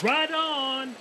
Right on!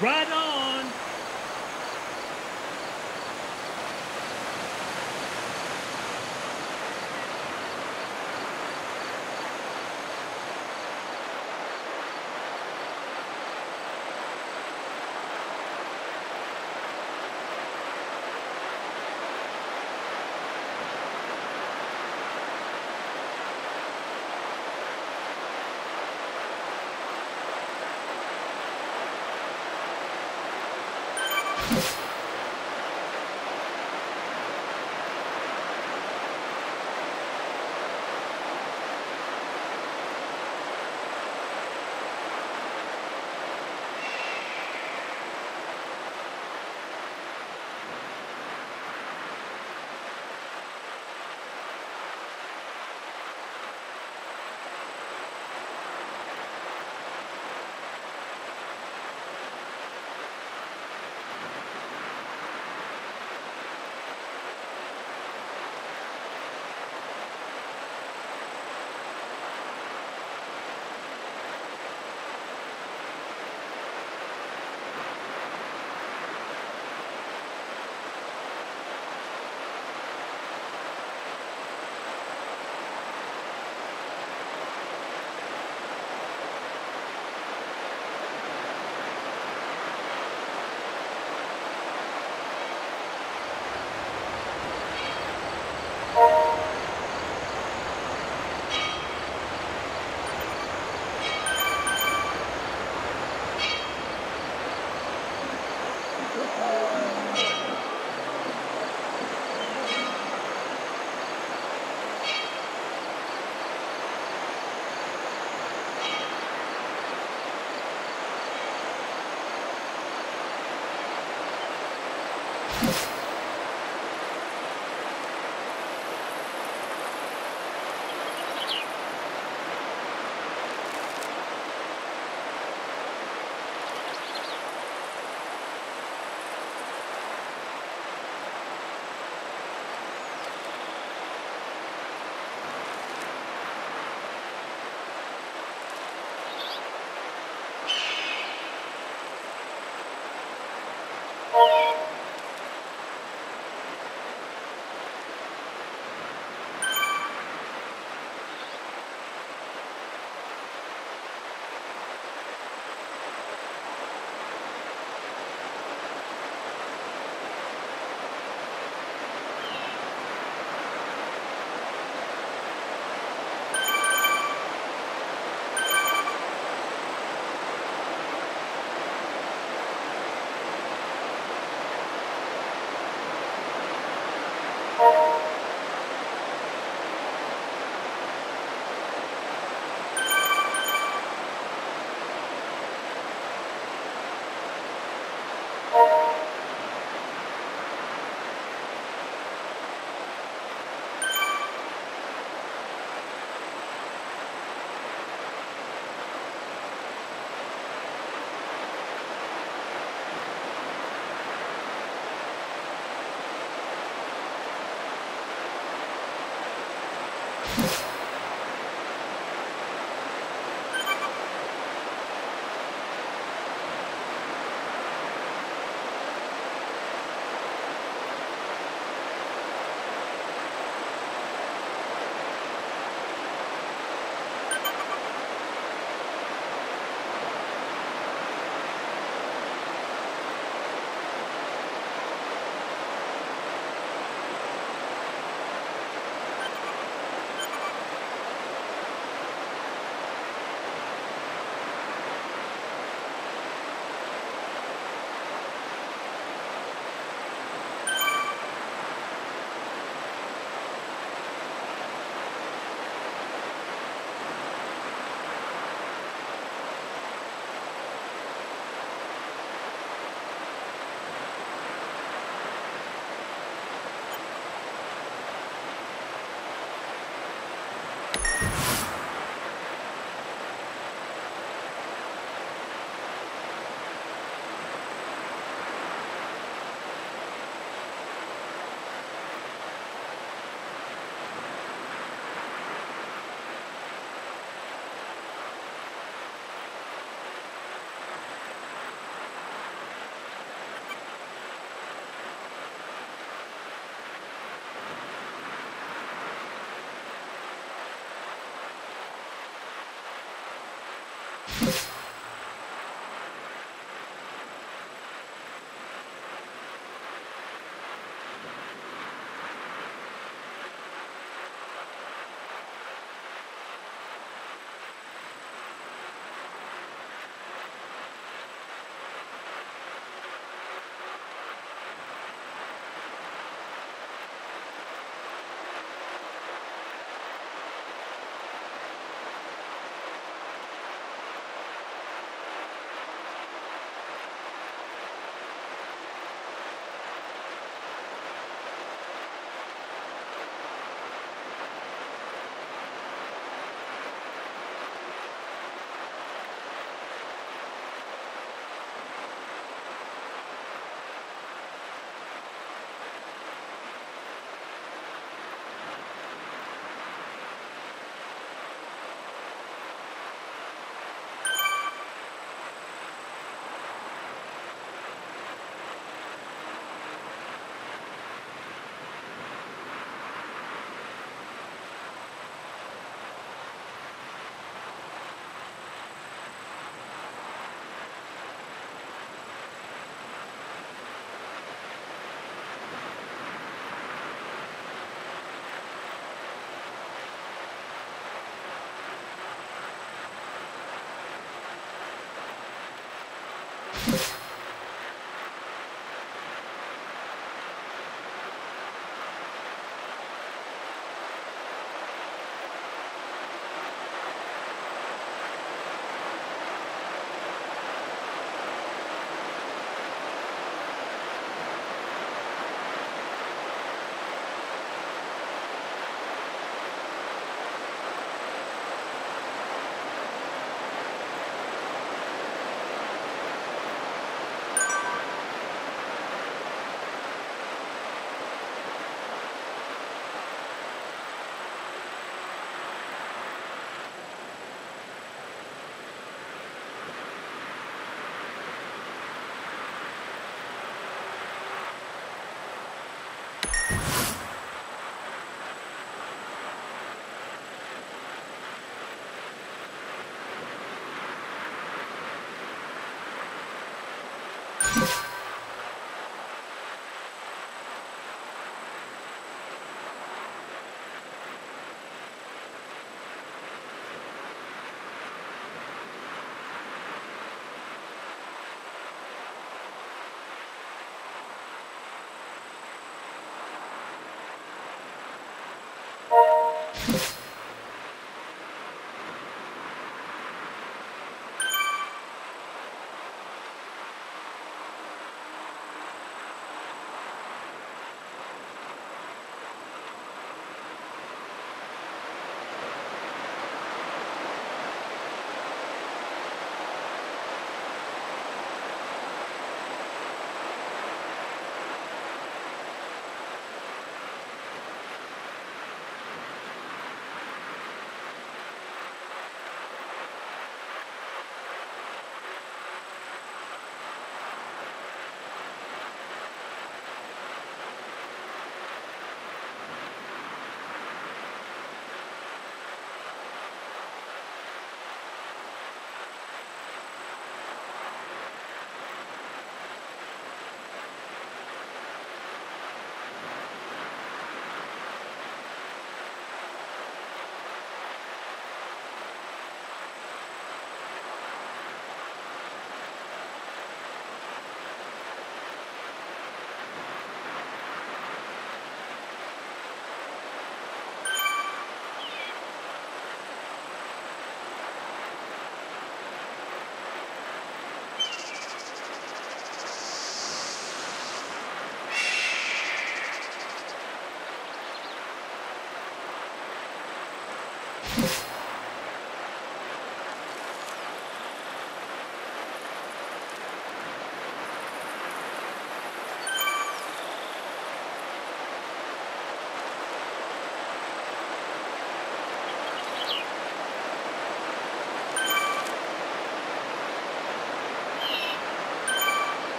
Right on.